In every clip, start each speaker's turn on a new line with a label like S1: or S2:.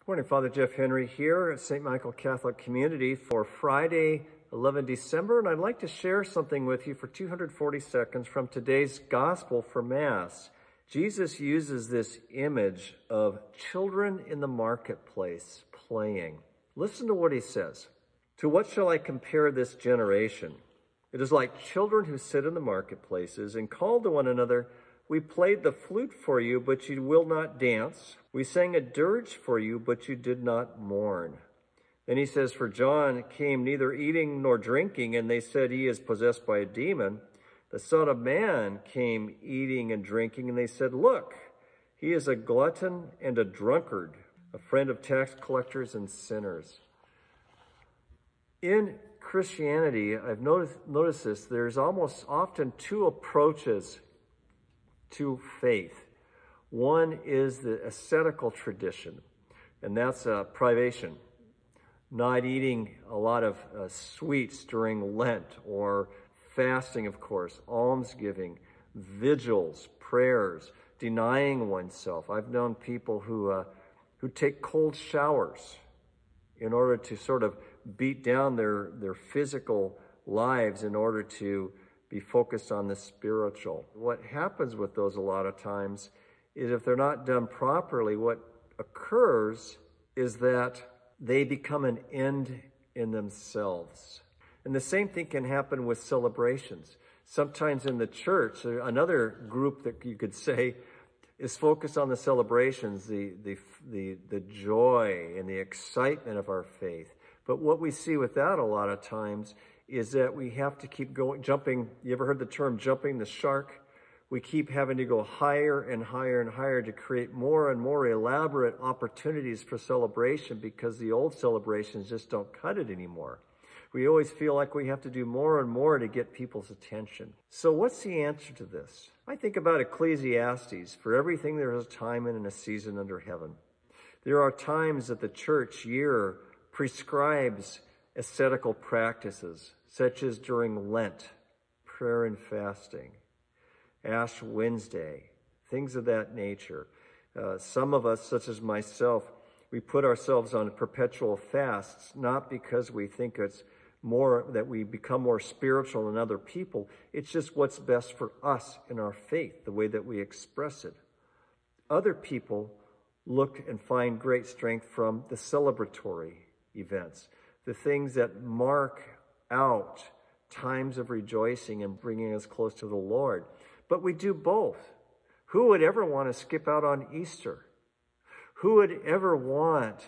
S1: Good morning, Father Jeff Henry here at St. Michael Catholic Community for Friday, 11 December, and I'd like to share something with you for 240 seconds from today's Gospel for Mass. Jesus uses this image of children in the marketplace playing. Listen to what he says. To what shall I compare this generation? It is like children who sit in the marketplaces and call to one another, We played the flute for you, but you will not dance. We sang a dirge for you, but you did not mourn. Then he says, For John came neither eating nor drinking, and they said he is possessed by a demon. The Son of Man came eating and drinking, and they said, Look, he is a glutton and a drunkard, a friend of tax collectors and sinners. In Christianity, I've noticed, noticed this, there's almost often two approaches to faith. One is the ascetical tradition, and that's uh, privation not eating a lot of uh, sweets during Lent or fasting, of course, almsgiving, vigils, prayers, denying oneself. I've known people who, uh, who take cold showers in order to sort of beat down their, their physical lives in order to be focused on the spiritual. What happens with those a lot of times is if they're not done properly, what occurs is that they become an end in themselves. And the same thing can happen with celebrations. Sometimes in the church, uh, another group that you could say is focused on the celebrations, the, the, the, the joy and the excitement of our faith. But what we see with that a lot of times is that we have to keep going, jumping. You ever heard the term jumping the shark? We keep having to go higher and higher and higher to create more and more elaborate opportunities for celebration because the old celebrations just don't cut it anymore. We always feel like we have to do more and more to get people's attention. So what's the answer to this? I think about Ecclesiastes. For everything there is a time and a season under heaven. There are times that the church year prescribes ascetical practices, such as during Lent, prayer and fasting Ash Wednesday, things of that nature. Uh, some of us, such as myself, we put ourselves on perpetual fasts, not because we think it's more that we become more spiritual than other people. It's just what's best for us in our faith, the way that we express it. Other people look and find great strength from the celebratory events, the things that mark out times of rejoicing and bringing us close to the Lord. But we do both. Who would ever want to skip out on Easter? Who would ever want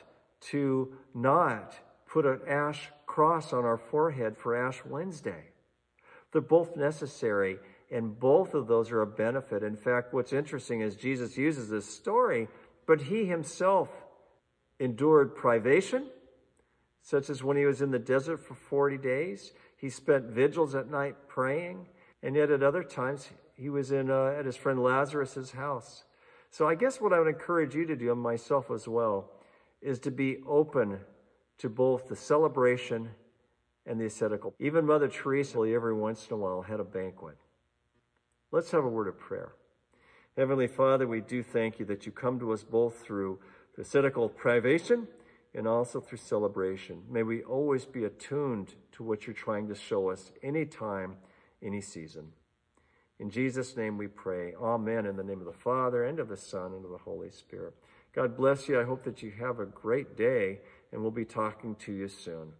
S1: to not put an ash cross on our forehead for Ash Wednesday? They're both necessary, and both of those are a benefit. In fact, what's interesting is Jesus uses this story, but he himself endured privation, such as when he was in the desert for 40 days. He spent vigils at night praying, and yet at other times he was in uh, at his friend Lazarus's house. So I guess what I would encourage you to do, and myself as well, is to be open to both the celebration and the ascetical. Even Mother Teresa, every once in a while, had a banquet. Let's have a word of prayer. Heavenly Father, we do thank you that you come to us both through ascetical privation and also through celebration. May we always be attuned to what you're trying to show us anytime, any season. In Jesus' name we pray. Amen. In the name of the Father, and of the Son, and of the Holy Spirit. God bless you. I hope that you have a great day, and we'll be talking to you soon.